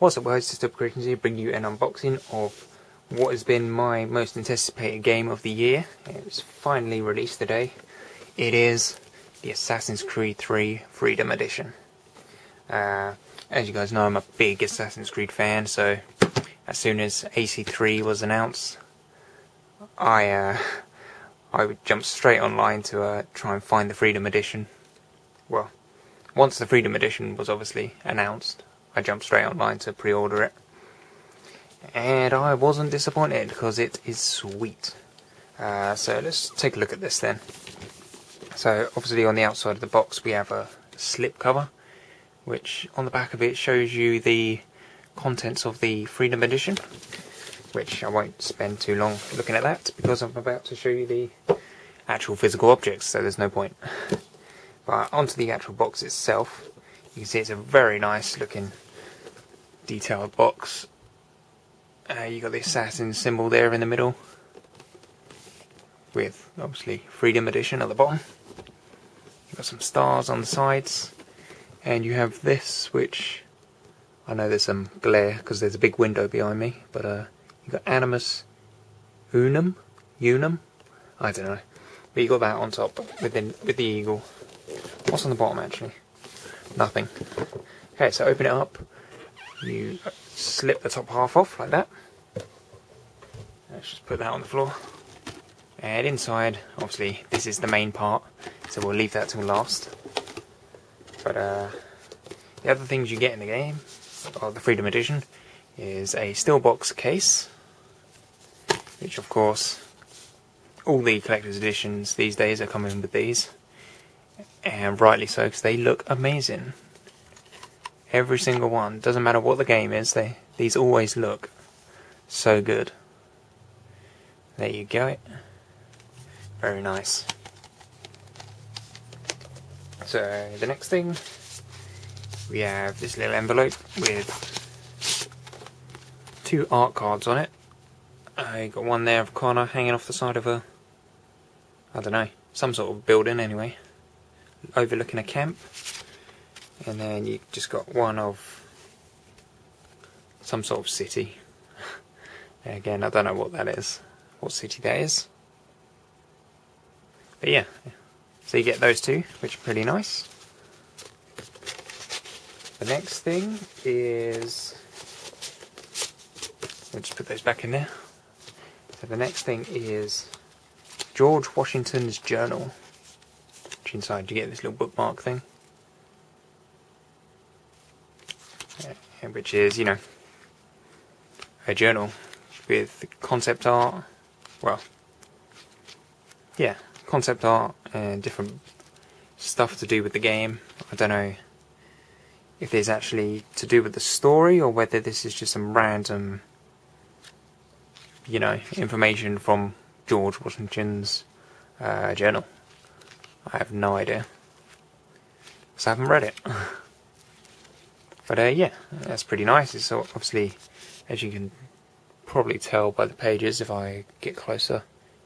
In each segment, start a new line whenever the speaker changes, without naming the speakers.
What's up guys, it's Creations here bringing you an unboxing of what has been my most anticipated game of the year. It was finally released today. It is the Assassin's Creed 3 Freedom Edition. Uh, as you guys know, I'm a big Assassin's Creed fan, so as soon as AC3 was announced, I uh, I would jump straight online to uh, try and find the Freedom Edition. Well, once the Freedom Edition was obviously announced, I jumped straight online to pre-order it. And I wasn't disappointed because it is sweet. Uh, so let's take a look at this then. So obviously on the outside of the box we have a slip cover, which on the back of it shows you the contents of the Freedom Edition, which I won't spend too long looking at that because I'm about to show you the actual physical objects, so there's no point. But onto the actual box itself, you can see it's a very nice looking detailed box. Uh, you got the assassin symbol there in the middle, with obviously Freedom Edition at the bottom. You've got some stars on the sides, and you have this, which I know there's some glare because there's a big window behind me, but uh, you got Animus Unum, Unum, I don't know. But you got that on top with the, with the eagle. What's on the bottom actually? Nothing. Okay, so open it up you slip the top half off like that. Let's just put that on the floor. And inside, obviously, this is the main part, so we'll leave that till last. But uh, the other things you get in the game, or the Freedom Edition, is a steel box case, which of course, all the collector's editions these days are coming with these, and rightly so, because they look amazing. Every single one. Doesn't matter what the game is, they these always look so good. There you go. It. Very nice. So the next thing we have this little envelope with two art cards on it. I got one there of Connor hanging off the side of a I don't know, some sort of building anyway. Overlooking a camp and then you just got one of some sort of city. Again, I don't know what that is, what city that is. But yeah, so you get those two, which are pretty nice. The next thing is, we'll just put those back in there. So the next thing is George Washington's journal. Which inside you get this little bookmark thing. Which is, you know, a journal with concept art. Well, yeah, concept art and different stuff to do with the game. I don't know if there's actually to do with the story or whether this is just some random, you know, information from George Washington's uh, journal. I have no idea. Because I haven't read it. But uh, yeah, that's pretty nice. It's obviously, as you can probably tell by the pages, if I get closer,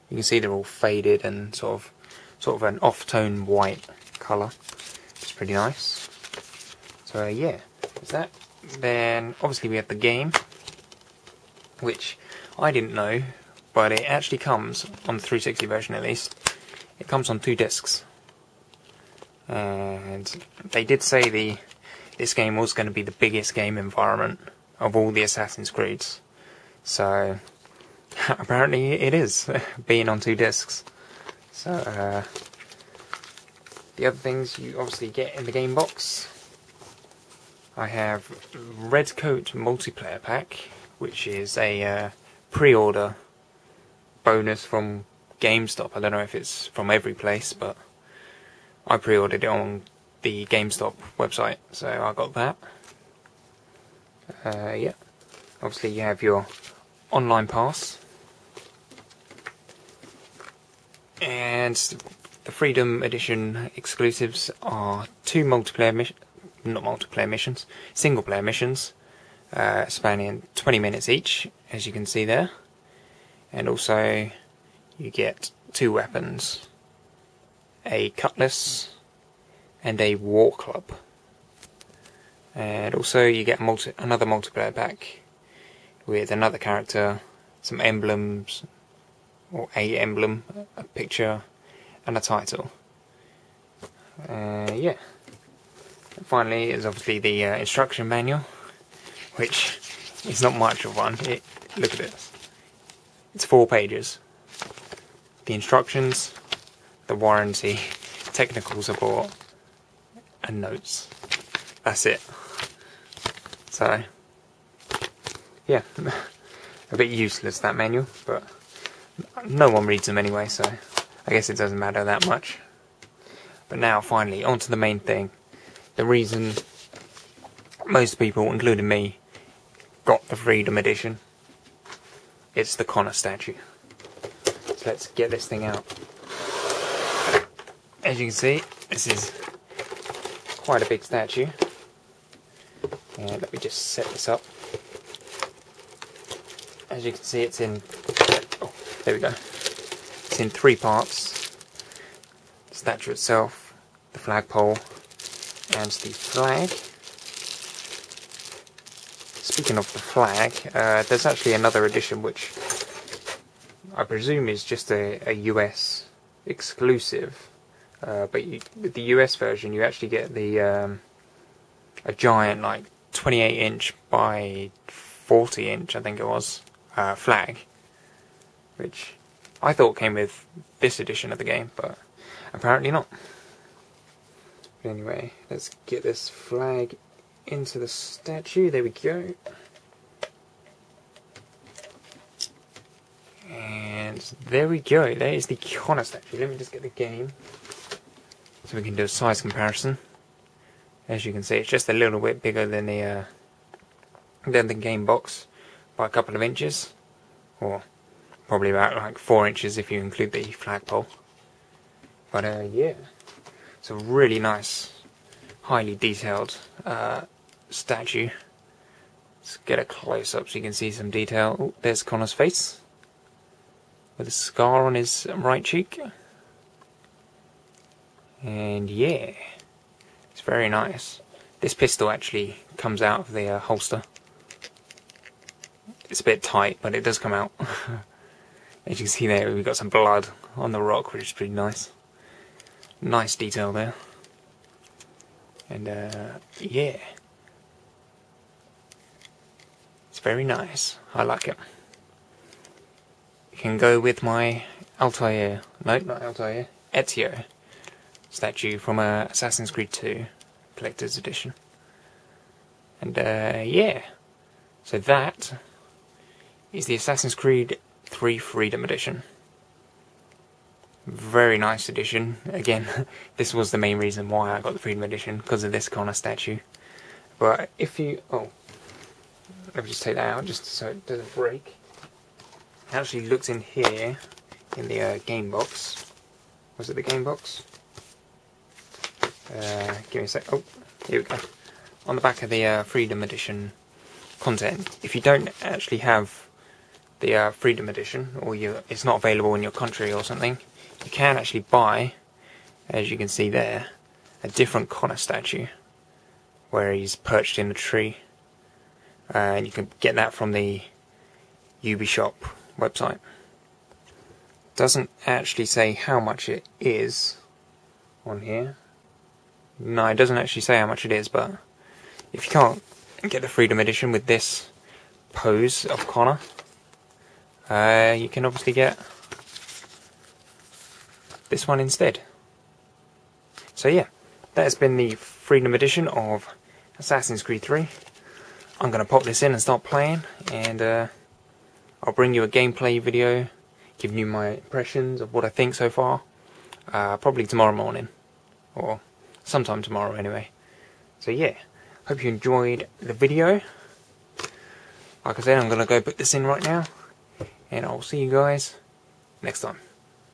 you can see they're all faded and sort of, sort of an off-tone white colour. It's pretty nice. So uh, yeah, there's that. Then obviously we have the game, which I didn't know, but it actually comes on the 360 version at least. It comes on two discs, and they did say the this game was going to be the biggest game environment of all the Assassin's Creeds. So, apparently it is, being on two discs. So, uh, the other things you obviously get in the game box. I have Redcoat Multiplayer Pack, which is a uh, pre-order bonus from GameStop. I don't know if it's from every place, but I pre-ordered it on the GameStop website, so I got that. Uh, yeah, obviously you have your online pass, and the Freedom Edition exclusives are two multiplayer missions, not multiplayer missions, single player missions, uh, spanning 20 minutes each, as you can see there, and also you get two weapons, a cutlass and a war club. And also you get multi another multiplayer pack with another character, some emblems, or a emblem, a picture, and a title. Uh, yeah. And finally is obviously the uh, instruction manual, which is not much of one. It, look at this. It's four pages. The instructions, the warranty, technical support, and notes. That's it. So, yeah, a bit useless that manual, but no one reads them anyway, so I guess it doesn't matter that much. But now, finally, on to the main thing. The reason most people, including me, got the Freedom Edition. It's the Connor statue. So let's get this thing out. As you can see, this is quite a big statue. And let me just set this up. As you can see, it's in. Oh, there we go. It's in three parts. The statue itself, the flagpole, and the flag. Speaking of the flag, uh, there's actually another edition which I presume is just a, a US exclusive. Uh, but you, with the US version, you actually get the um, a giant, like 28 inch by 40 inch, I think it was, uh, flag, which I thought came with this edition of the game, but apparently not. But anyway, let's get this flag into the statue. There we go. And there we go. There is the Connor statue. Let me just get the game so we can do a size comparison. As you can see, it's just a little bit bigger than the uh, than the game box by a couple of inches, or probably about like four inches if you include the flagpole. But uh, yeah, it's a really nice, highly detailed uh, statue. Let's get a close up so you can see some detail. Oh, there's Connor's face with a scar on his right cheek. And yeah, it's very nice. This pistol actually comes out of the uh, holster. It's a bit tight, but it does come out. As you can see there, we've got some blood on the rock, which is pretty nice. Nice detail there. And uh, yeah. It's very nice. I like it. It can go with my Altair, no, not Altair, Ezio statue from uh, Assassin's Creed 2 Collector's Edition. And uh, yeah, so that is the Assassin's Creed 3 Freedom Edition. Very nice edition. Again, this was the main reason why I got the Freedom Edition, because of this Connor statue. But if you... Oh. Let me just take that out, just so it doesn't break. It actually looks in here, in the uh, game box. Was it the game box? Uh, give me a sec. Oh, here we go. On the back of the uh, Freedom Edition content, if you don't actually have the uh, Freedom Edition, or you, it's not available in your country or something, you can actually buy, as you can see there, a different Connor statue, where he's perched in a tree. Uh, and you can get that from the Ubisoft website. Doesn't actually say how much it is on here. No, it doesn't actually say how much it is, but if you can't get the Freedom Edition with this pose of Connor, uh, you can obviously get this one instead. So yeah, that has been the Freedom Edition of Assassin's Creed 3. I'm going to pop this in and start playing, and uh, I'll bring you a gameplay video, giving you my impressions of what I think so far, uh, probably tomorrow morning, or sometime tomorrow anyway. So yeah, hope you enjoyed the video. Like I said, I'm going to go put this in right now and I'll see you guys next time.